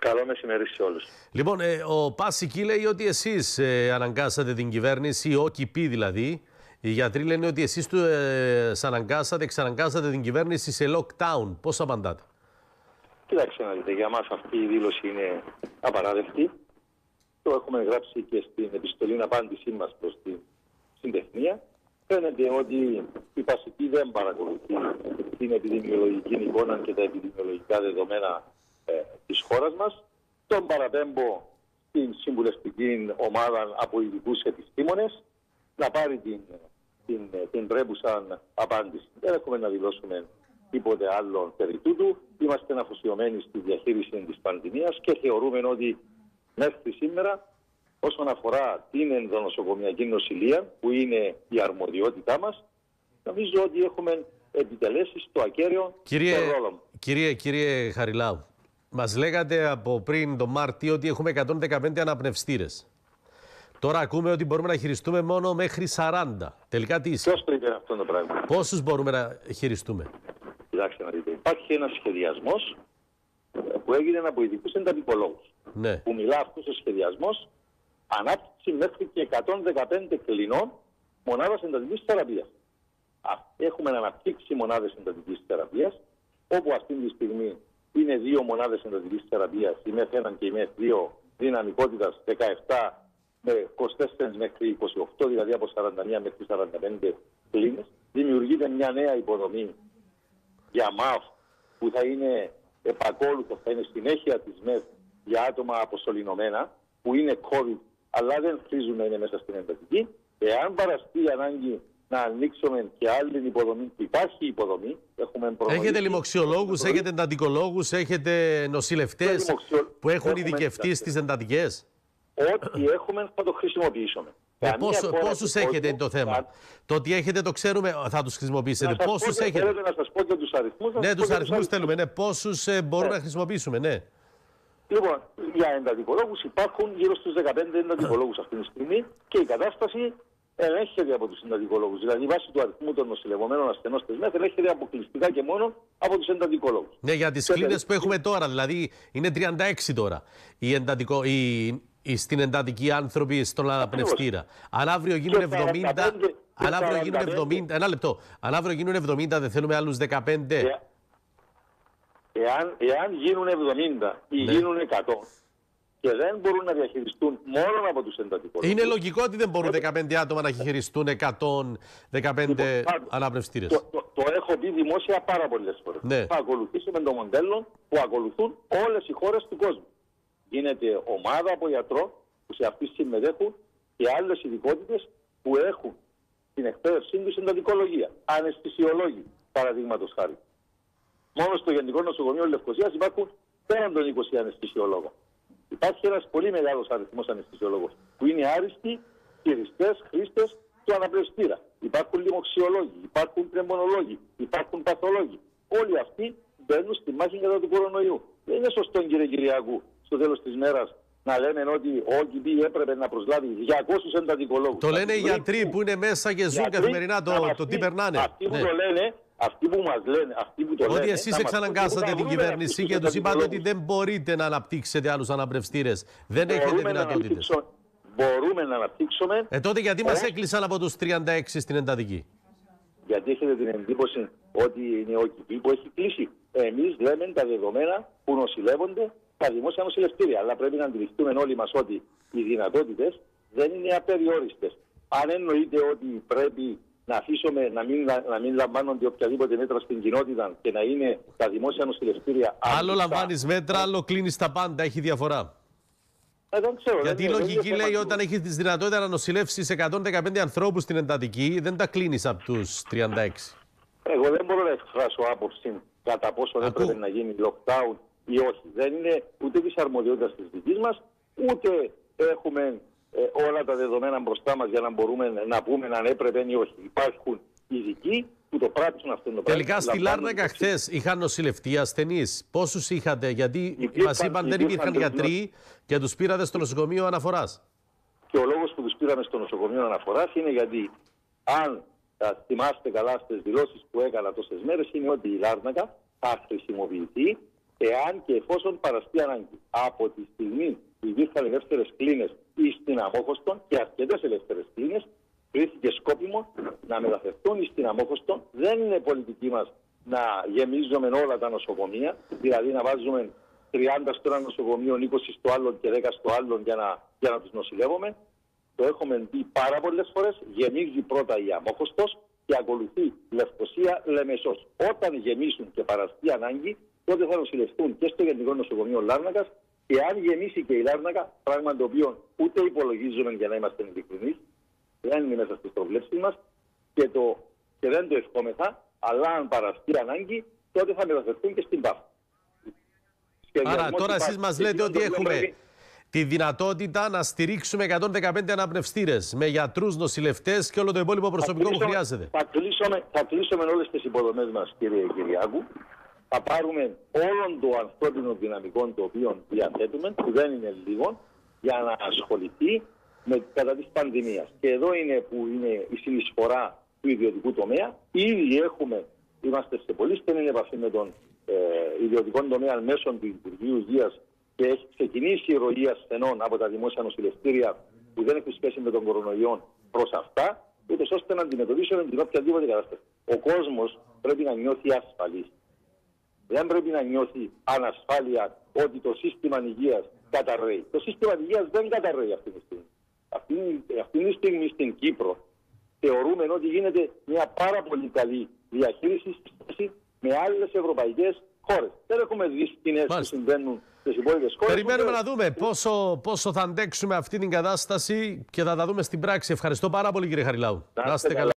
Καλό μεσημέρι σε όλους. Λοιπόν, ε, ο Πάσικη λέει ότι εσείς ε, αναγκάσατε την κυβέρνηση, ο ΚΙΠΗ δηλαδή. Οι γιατροί λένε ότι εσείς του ε, αναγκάσατε, εξαναγκάσατε την κυβέρνηση σε lockdown. Πώς απαντάτε; Κοιτάξτε να δείτε, για μας αυτή η δήλωση είναι απαράδεκτη. Το έχουμε γράψει και στην επιστολή απάντησή μας προς την συντεχνία. Φαίνεται ότι η Πασική δεν παρακολουθεί την επιδημιολογική εικόνα και τα επιδημιολογικά δεδομένα ε, της χώρας μας. Τον παραπέμπω στην συμβουλευτική ομάδα από ειδικούς επιστήμονες να πάρει την, την, την πρέπουσα απάντηση. Δεν έχουμε να δηλώσουμε τίποτε άλλο περί τούτου. Είμαστε αφοσιωμένοι στη διαχείριση της πανδημίας και θεωρούμε ότι μέχρι σήμερα όσον αφορά την ενδονοσοκομιακή νοσηλεία που είναι η αρμοδιότητά μας νομίζω ότι έχουμε επιτελέσεις στο ακέραιο Κύριε, το ρόλο. κύριε, κύριε Χαριλάου, μας λέγατε από πριν το Μάρτιο ότι έχουμε 115 αναπνευστήρες. Τώρα ακούμε ότι μπορούμε να χειριστούμε μόνο μέχρι 40. Τελικά τι είσαι; Ποιος το είπε αυτό το πράγμα; Πόσους μπορούμε να χειριστούμε; Κοιτάξτε να δείτε. Υπάρχει ένας σχεδιασμός που έγινε από ειδικού εντατικολόγου. Ναι. Που μιλά αυτός ο σχεδιασμός ανάπτυξη μέχρι και 115 κλινών μονάδας εντατικής θεραπείας. Έχουμε αναπτύξει μονάδες εντατικής θεραπείας, όπου αυτή τη στιγμή είναι δύο μονάδες εντατική θεραπείας, η ΜΕΘ 1 και η ΜΕΘ 2, δυναμικότητας 17 με 24 μέχρι 28, δηλαδή από 41 μέχρι 45 κλίνες. Δημιουργείται μια νέα υποδομή για ΜΑΦ που θα είναι επακόλουθο, θα είναι συνέχεια της ΜΕΘ για άτομα αποσωληνωμένα που είναι COVID αλλά δεν χρήζουν να είναι μέσα στην εντατική. Εάν παραστεί η ανάγκη να ανοίξουμε και άλλη υποδομή, που υπάρχει υποδομή, έχουμε προνοήσει. Έχετε λοιμοξιολόγους, έχετε εντατικολόγου, έχετε νοσηλευτές λοιμοξιο- που έχουν έχουμε ειδικευτείς εντατικές. στις εντατικές. Ό,τι έχουμε θα το χρησιμοποιήσουμε. Ε, Καμία πόσο, χώρα πόσους του έχετε κόσμου είναι το θέμα; θα- Το ότι έχετε το ξέρουμε, θα τους Να χρησιμοποιήσετε. σας πω Πόσους και- έχετε; Θέλετε να σας πω και τους αριθμούς. να Ναι, σας πω τους και αριθμούς θέλουμε. Ναι, πόσους ε, μπορούμε να χρησιμοποιήσουμε, ναι. Λοιπόν, για εντατικολόγους υπάρχουν γύρω στους 15 εντατικολόγους αυτή τη στιγμή και η κατάσταση ελέγχεται από τους εντατικολόγου. Δηλαδή, βάσει του αριθμού των νοσηλευομένων ασθενών τη ΜΕΘ, ελέγχεται αποκλειστικά και μόνο από τους εντατικολόγου. Ναι, για τις Σε κλίνες που περίπτωση- έχουμε τώρα, δηλαδή είναι 36 τώρα. Η εντατικο, η, η- στην εντατική άνθρωποι στον αναπνευστήρα. Αν αύριο γίνουν Και 70, 45, αν αύριο και γίνουν 45. 70, ένα λεπτό. Αν αύριο γίνουν 70, δεν θέλουμε άλλους 15. Ε, εάν, εάν γίνουν 70 ή Ναι. γίνουν 100 και δεν μπορούν να διαχειριστούν μόνο από τους εντατικολόγους. Είναι λογικό ότι δεν μπορούν 15 άτομα να χειριστούν 115 Λοιπόν, πάντως, αναπνευστήρες. Το, το, το έχω πει δημόσια πάρα πολλές φορές. Ναι. Θα ακολουθήσουμε το μοντέλο που ακολουθούν όλες οι χώρες του κόσμου. Γίνεται ομάδα από γιατρό που σε αυτή συμμετέχουν και άλλες ειδικότητες που έχουν την εκπαίδευσή τους στην εντατικολογία. Αναισθησιολόγοι, παραδείγματος χάρη. Μόνο στο Γενικό Νοσοκομείο Λευκοσίας υπάρχουν πέραν των 20 αναισθησιολόγων. Υπάρχει ένας πολύ μεγάλος αριθμός αναισθησιολόγων που είναι άριστοι χειριστές, χρήστες του αναπνευστήρα. Υπάρχουν λοιμοξιολόγοι, υπάρχουν πνευμονολόγοι, υπάρχουν παθολόγοι. Όλοι αυτοί μπαίνουν στη μάχη κατά του κορονοϊού. Δεν είναι σωστό, κύριε Κυριακού, στο τέλος της μέρας να λέμε ότι ο ΟΚΙΠ έπρεπε να προσλάβει 200 εντατικολόγους. Το λένε οι γιατροί που είναι μέσα και ζουν καθημερινά το, το τι περνάνε. Αυτοί που Ναι. το λένε, αυτοί που μας λένε, αυτοί που το λένε... Ότι εσείς να μας εξαναγκάσατε πούν, την μπορούμε να κυβέρνηση και αναπτύξουμε τους είπατε ότι εντατικολόγους. δεν μπορείτε να αναπτύξετε άλλους αναπνευστήρες. Δεν έχετε Μπορούμε να δυνατότητες. αναπτύξουμε- Μπορούμε να αναπτύξουμε Ε, τότε γιατί μας Ε; έκλεισαν από τους 36 στην εντατική; γιατί έχετε την εντύπωση ότι είναι ο ΚΙΠ που έχει κλείσει. Εμείς λέμε τα δεδομένα που νοσηλεύονται τα δημόσια νοσηλευτήρια. Αλλά πρέπει να αντιληφθούμε όλοι μας ότι οι δυνατότητες δεν είναι απεριόριστες. Αν εννοείται ότι πρέπει να αφήσουμε να μην, να μην λαμβάνονται οποιαδήποτε μέτρα στην κοινότητα και να είναι τα δημόσια νοσηλευτήρια. Άλλο ανοιχτά. λαμβάνεις μέτρα, άλλο κλείνεις τα πάντα. Έχει διαφορά. Ε, δεν ξέρω, Γιατί η δεν είναι- δεν λογική είναι θέμα λέει του. όταν έχεις τη δυνατότητα να νοσηλεύσεις 115 ανθρώπους στην εντατική, δεν τα κλείνεις από τους 36. Εγώ δεν μπορώ να εκφράσω άποψη κατά πόσο δεν Ακού. πρέπει να γίνει lockdown ή όχι. Δεν είναι ούτε της αρμοδιότητας της δικής μας, ούτε έχουμε ε, όλα τα δεδομένα μπροστά μας για να μπορούμε να πούμε αν έπρεπε ή όχι. Υπάρχουν ειδικοί που το πράττουν αυτό το πράγμα. Τελικά στη Λαμβάνουν Λάρνακα χθες είχαν νοσηλευτεί ασθενείς. Πόσους είχατε, γιατί Υπήρχαν- μας είπαν δεν υπήρχαν υπήρχαν τριπλό- γιατροί και τους πήρατε στο νοσοκομείο αναφοράς. Και ο λόγος που τους πήραμε στο νοσοκομείο αναφοράς είναι γιατί αν θα θυμάστε καλά στις δηλώσεις που έκανα τόσες μέρες είναι ότι η Λάρνακα θα χρησιμοποιηθεί εάν και εφόσον παραστεί ανάγκη. Από τη στιγμή που υπήρχαν ελεύθερε κλίνες ή στην Αμόχωστον και αρκετές ελεύθερε κλίνες, κρίθηκε σκόπιμο να μεταφερθούν στην Αμόχωστον. Δεν είναι πολιτική μας να γεμίζουμε όλα τα νοσοκομεία, δηλαδή να βάζουμε 30 στο ένα νοσοκομείο, 20 στο άλλο και 10 στο άλλο για να, για να τους νοσηλεύουμε. Το έχουμε δει πάρα πολλές φορές. Γεμίζει πρώτα η Αμόχωστος και ακολουθεί Λευκοσία Λεμεσός. Όταν γεμίσουν και παραστεί ανάγκη, τότε θα νοσηλευτούν και στο Γενικό Νοσοκομείο Λάρνακας και αν γεμίσει και η Λάρνακα, πράγμα το οποίο ούτε υπολογίζουμε για να είμαστε ειλικρινείς, δεν είναι μέσα στις προβλέψεις μας και, το, και δεν το ευχόμεθα, αλλά αν παραστεί ανάγκη, τότε θα μεταφερθούν και στην ΠΑΦ. Άρα τώρα εσείς μας λέτε ότι έχουμε τη δυνατότητα να στηρίξουμε 115 αναπνευστήρες με γιατρούς, νοσηλευτές και όλο το υπόλοιπο προσωπικό που χρειάζεται. Θα κλείσουμε, θα κλείσουμε όλες τις υποδομές μας, κύριε Κυριάκου. Θα πάρουμε όλο το ανθρώπινο δυναμικό το οποίο διαθέτουμε, που δεν είναι λίγο, για να ασχοληθεί με, κατά της πανδημίας. Και εδώ είναι που είναι η συνεισφορά του ιδιωτικού τομέα. Ήδη έχουμε, είμαστε σε πολύ στενή επαφή με τον ε, ιδιωτικό τομέα μέσω του Υπουργείου Υγείας και έχει ξεκινήσει η ροή ασθενών από τα δημόσια νοσηλευτήρια που δεν έχουν σχέση με τον κορονοϊό προς αυτά, ούτως ώστε να αντιμετωπίσουμε την οποιαδήποτε κατάσταση. Ο κόσμος πρέπει να νιώθει ασφαλής. Δεν πρέπει να νιώθει ανασφάλεια ότι το σύστημα υγείας καταρρέει. Το σύστημα υγείας δεν καταρρέει αυτή τη στιγμή. Αυτή, αυτή τη στιγμή στην Κύπρο θεωρούμε ότι γίνεται μια πάρα πολύ καλή διαχείριση με άλλες ευρωπαϊκές χώρες. Δεν έχουμε δει σκηνές που συμβαίνουν στις υπόλοιπες χώρες. Περιμένουμε να δούμε πόσο, πόσο θα αντέξουμε αυτή την κατάσταση και θα τα δούμε στην πράξη. Ευχαριστώ πάρα πολύ, κύριε Χαριλάου. Να είστε καλά.